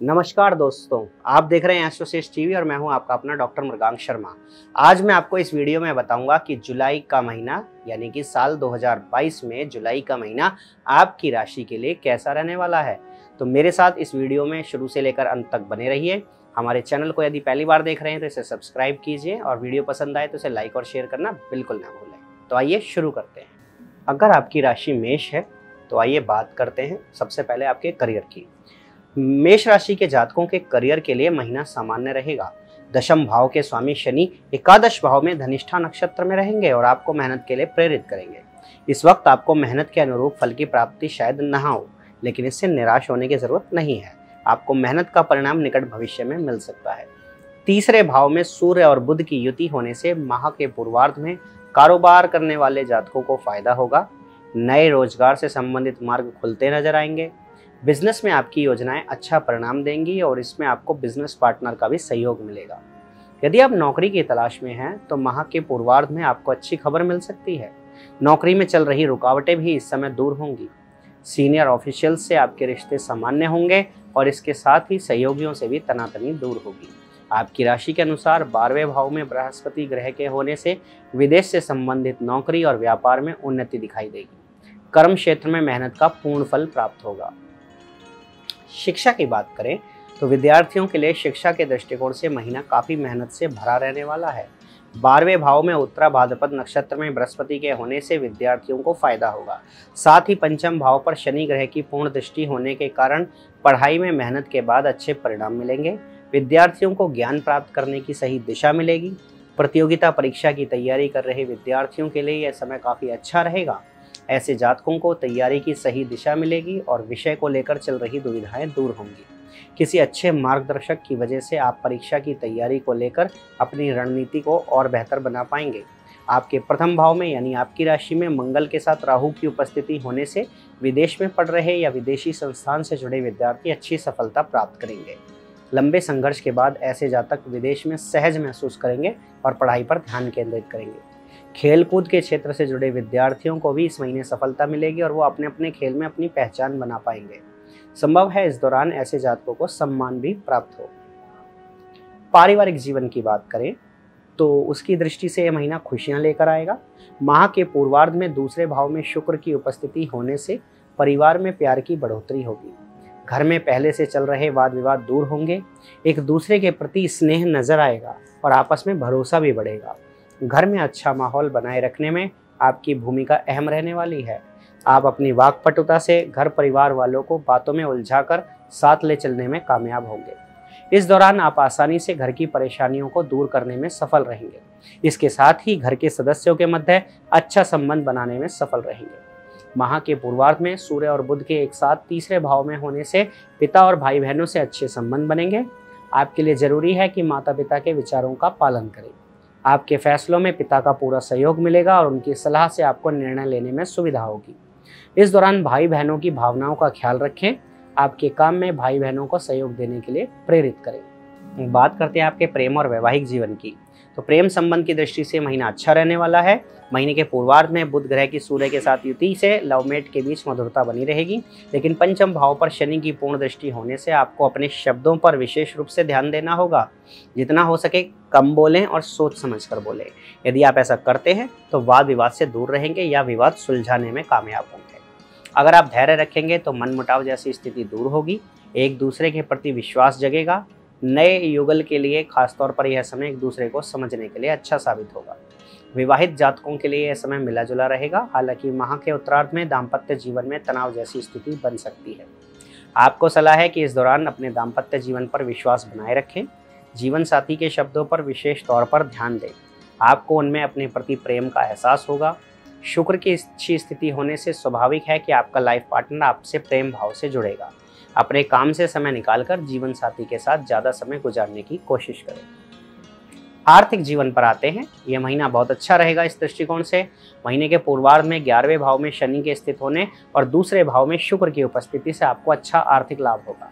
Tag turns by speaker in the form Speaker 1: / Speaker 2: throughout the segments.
Speaker 1: नमस्कार दोस्तों, आप देख रहे हैं एस्ट्रोसिस टीवी और मैं हूँ आपका अपना डॉक्टर मृगांक शर्मा। आज मैं आपको इस वीडियो में बताऊँगा कि जुलाई का महीना, यानी कि साल 2022 में जुलाई का महीना आपकी राशि के लिए कैसा रहने वाला है। तो मेरे साथ इस वीडियो में शुरू से लेकर अंत तक बने रहिए। हमारे चैनल को यदि पहली बार देख रहे हैं तो इसे सब्सक्राइब कीजिए और वीडियो पसंद आए तो इसे लाइक और शेयर करना बिल्कुल ना भूलें। तो आइए शुरू करते हैं। अगर आपकी राशि मेष है तो आइए बात करते हैं सबसे पहले आपके करियर की। मेष राशि के जातकों के करियर के लिए महीना सामान्य रहेगा। दशम भाव के स्वामी शनि एकादश भाव में धनिष्ठा नक्षत्र में रहेंगे और आपको मेहनत के लिए प्रेरित करेंगे। इस वक्त आपको मेहनत के अनुरूप फल की प्राप्ति शायद न हो, लेकिन इससे निराश होने की ज़रूरत नहीं है। आपको मेहनत का परिणाम निकट भविष्य में मिल सकता है। तीसरे भाव में सूर्य और बुध की युति होने से माह के पूर्वार्ध में कारोबार करने वाले जातकों को फ़ायदा होगा। नए रोज़गार से संबंधित मार्ग खुलते नज़र आएँगे। बिज़नेस में आपकी योजनाएँ अच्छा परिणाम देंगी और इसमें आपको बिज़नेस पार्टनर का भी सहयोग मिलेगा। यदि आप नौकरी की तलाश में हैं तो माह के पूर्वार्ध में आपको अच्छी खबर मिल सकती है। नौकरी में चल रही रुकावटें भी इस समय दूर होंगी। सीनियर ऑफिशियल से आपके रिश्ते सामान्य होंगे और इसके साथ ही सहयोगियों से भी तनातनी दूर होगी। आपकी राशि के अनुसार बारहवें भाव में बृहस्पति ग्रह के होने से विदेश से संबंधित नौकरी और व्यापार में उन्नति दिखाई देगी। कर्म क्षेत्र में मेहनत का पूर्ण फल प्राप्त होगा। शिक्षा की बात करें तो विद्यार्थियों के लिए शिक्षा के दृष्टिकोण से महीना काफ़ी मेहनत से भरा रहने वाला है। बारहवें भाव में उत्तरा भाद्रपद नक्षत्र में बृहस्पति के होने से विद्यार्थियों को फ़ायदा होगा। साथ ही पंचम भाव पर शनि ग्रह की पूर्ण दृष्टि होने के कारण पढ़ाई में मेहनत के बाद अच्छे परिणाम मिलेंगे। विद्यार्थियों को ज्ञान प्राप्त करने की सही दिशा मिलेगी। प्रतियोगिता परीक्षा की तैयारी कर रहे विद्यार्थियों के लिए यह समय काफ़ी अच्छा रहेगा। ऐसे जातकों को तैयारी की सही दिशा मिलेगी और विषय को लेकर चल रही दुविधाएँ दूर होंगी। किसी अच्छे मार्गदर्शक की वजह से आप परीक्षा की तैयारी को लेकर अपनी रणनीति को और बेहतर बना पाएँगे। आपके प्रथम भाव में यानी आपकी राशि में मंगल के साथ राहु की उपस्थिति होने से विदेश में पढ़ रहे या विदेशी संस्थान से जुड़े विद्यार्थी अच्छी सफलता प्राप्त करेंगे। लंबे संघर्ष के बाद ऐसे जातक विदेश में सहज महसूस करेंगे और पढ़ाई पर ध्यान केंद्रित करेंगे। खेलकूद के क्षेत्र से जुड़े विद्यार्थियों को भी इस महीने सफलता मिलेगी और वो अपने अपने खेल में अपनी पहचान बना पाएँगे। संभव है इस दौरान ऐसे जातकों को सम्मान भी प्राप्त हो। पारिवारिक जीवन की बात करें तो उसकी दृष्टि से यह महीना खुशियाँ लेकर आएगा। माह के पूर्वार्ध में दूसरे भाव में शुक्र की उपस्थिति होने से परिवार में प्यार की बढ़ोतरी होगी। घर में पहले से चल रहे वाद विवाद दूर होंगे। एक दूसरे के प्रति स्नेह नज़र आएगा और आपस में भरोसा भी बढ़ेगा। घर में अच्छा माहौल बनाए रखने में आपकी भूमिका अहम रहने वाली है। आप अपनी वाकपटुता से घर परिवार वालों को बातों में उलझाकर साथ ले चलने में कामयाब होंगे। इस दौरान आप आसानी से घर की परेशानियों को दूर करने में सफल रहेंगे। इसके साथ ही घर के सदस्यों के मध्य अच्छा संबंध बनाने में सफल रहेंगे। माह के पूर्वार्ध में सूर्य और बुध के एक साथ तीसरे भाव में होने से पिता और भाई बहनों से अच्छे संबंध बनेंगे। आपके लिए ज़रूरी है कि माता पिता के विचारों का पालन करें। आपके फैसलों में पिता का पूरा सहयोग मिलेगा और उनकी सलाह से आपको निर्णय लेने में सुविधा होगी। इस दौरान भाई बहनों की भावनाओं का ख्याल रखें। आपके काम में भाई बहनों को सहयोग देने के लिए प्रेरित करें। बात करते हैं आपके प्रेम और वैवाहिक जीवन की। तो प्रेम संबंध की दृष्टि से महीना अच्छा रहने वाला है। महीने के पूर्वार्ध में बुध ग्रह की सूर्य के साथ युति से लवमेट के बीच मधुरता बनी रहेगी। लेकिन पंचम भाव पर शनि की पूर्ण दृष्टि होने से आपको अपने शब्दों पर विशेष रूप से ध्यान देना होगा। जितना हो सके कम बोलें और सोच समझ कर बोलें। यदि आप ऐसा करते हैं तो वाद विवाद से दूर रहेंगे या विवाद सुलझाने में कामयाब होंगे। अगर आप धैर्य रखेंगे तो मन मुटाव जैसी स्थिति दूर होगी। एक दूसरे के प्रति विश्वास जगेगा। नए युगल के लिए, खासतौर पर यह समय एक दूसरे को समझने के लिए अच्छा साबित होगा। विवाहित जातकों के लिए यह समय मिला जुला रहेगा, हालाँकि माह के उत्तरार्ध में दाम्पत्य जीवन में तनाव जैसी स्थिति बन सकती है। आपको सलाह है कि इस दौरान अपने दाम्पत्य जीवन पर विश्वास बनाए रखें। जीवन साथी के शब्दों पर विशेष तौर पर ध्यान दें। आपको उनमें अपने प्रति प्रेम का एहसास होगा। शुक्र की अच्छी स्थिति होने से स्वाभाविक है कि आपका लाइफ पार्टनर आपसे प्रेम भाव से जुड़ेगा। अपने काम से समय निकालकर जीवन साथी के साथ ज़्यादा समय गुजारने की कोशिश करें। आर्थिक जीवन पर आते हैं। यह महीना बहुत अच्छा रहेगा इस दृष्टिकोण से। महीने के पूर्वार्ध में ग्यारहवें भाव में शनि के स्थित होने और दूसरे भाव में शुक्र की उपस्थिति से आपको अच्छा आर्थिक लाभ होगा।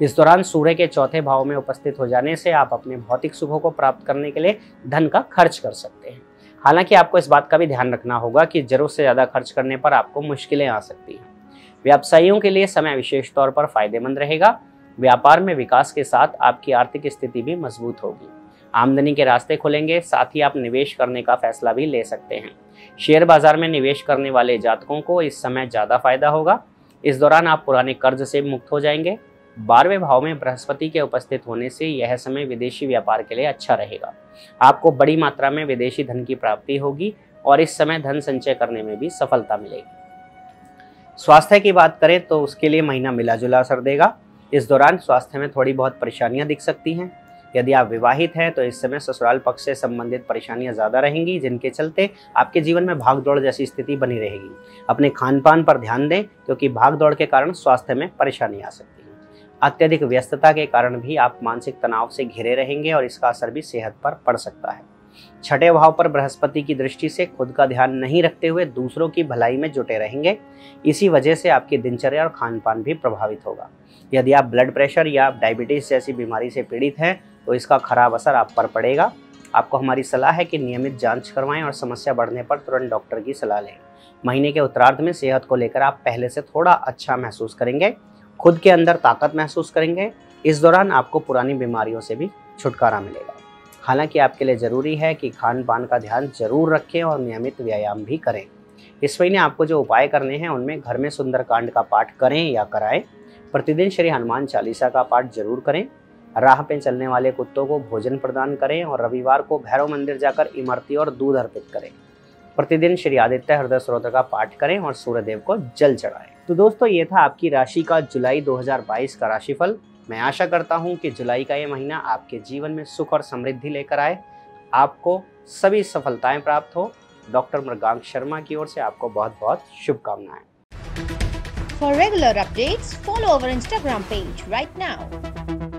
Speaker 1: इस दौरान सूर्य के चौथे भाव में उपस्थित हो जाने से आप अपने भौतिक सुखों को प्राप्त करने के लिए धन का खर्च कर सकते हैं। हालाँकि आपको इस बात का भी ध्यान रखना होगा कि ज़रूरत से ज़्यादा खर्च करने पर आपको मुश्किलें आ सकती हैं। व्यवसायियों के लिए समय विशेष तौर पर फ़ायदेमंद रहेगा। व्यापार में विकास के साथ आपकी आर्थिक स्थिति भी मज़बूत होगी। आमदनी के रास्ते खुलेंगे, साथ ही आप निवेश करने का फैसला भी ले सकते हैं। शेयर बाज़ार में निवेश करने वाले जातकों को इस समय ज़्यादा फ़ायदा होगा। इस दौरान आप पुराने कर्ज से मुक्त हो जाएँगे। बारहवें भाव में बृहस्पति के उपस्थित होने से यह समय विदेशी व्यापार के लिए अच्छा रहेगा। आपको बड़ी मात्रा में विदेशी धन की प्राप्ति होगी और इस समय धन संचय करने में भी सफलता मिलेगी। स्वास्थ्य की बात करें तो उसके लिए महीना मिला जुला असर देगा। इस दौरान स्वास्थ्य में थोड़ी बहुत परेशानियाँ दिख सकती हैं। यदि आप विवाहित हैं तो इस समय ससुराल पक्ष से संबंधित परेशानियाँ ज़्यादा रहेंगी, जिनके चलते आपके जीवन में भाग दौड़ जैसी स्थिति बनी रहेगी। अपने खान पान पर ध्यान दें, क्योंकि भाग दौड़ के कारण स्वास्थ्य में परेशानी आ सकती है। अत्यधिक व्यस्तता के कारण भी आप मानसिक तनाव से घिरे रहेंगे और इसका असर भी सेहत पर पड़ सकता है। छठे भाव पर बृहस्पति की दृष्टि से खुद का ध्यान नहीं रखते हुए दूसरों की भलाई में जुटे रहेंगे। इसी वजह से आपकी दिनचर्या और खान पान भी प्रभावित होगा। यदि आप ब्लड प्रेशर या डायबिटीज़ जैसी बीमारी से पीड़ित हैं तो इसका खराब असर आप पर पड़ेगा। आपको हमारी सलाह है कि नियमित जाँच करवाएँ और समस्या बढ़ने पर तुरंत डॉक्टर की सलाह लें। महीने के उत्तरार्ध में सेहत को लेकर आप पहले से थोड़ा अच्छा महसूस करेंगे। खुद के अंदर ताकत महसूस करेंगे। इस दौरान आपको पुरानी बीमारियों से भी छुटकारा मिलेगा। हालाँकि आपके लिए ज़रूरी है कि खान पान का ध्यान ज़रूर रखें और नियमित व्यायाम भी करें। इस महीने आपको जो उपाय करने हैं, उनमें घर में सुंदरकांड का पाठ करें या कराएँ। प्रतिदिन श्री हनुमान चालीसा का पाठ ज़रूर करें। राह पे चलने वाले कुत्तों को भोजन प्रदान करें और रविवार को भैरव मंदिर जाकर इमरती और दूध अर्पित करें। प्रतिदिन श्री आदित्य हृदय स्रोत का पाठ करें और सूर्यदेव को जल चढ़ाएँ। तो दोस्तों, ये था आपकी राशि का जुलाई 2022 का राशिफल। मैं आशा करता हूँ कि जुलाई का ये महीना आपके जीवन में सुख और समृद्धि लेकर आए। आपको सभी सफलताएँ प्राप्त हो। डॉक्टर मृगांक शर्मा की ओर से आपको बहुत बहुत शुभकामनाएँ।
Speaker 2: For regular update follow our Instagram page right now.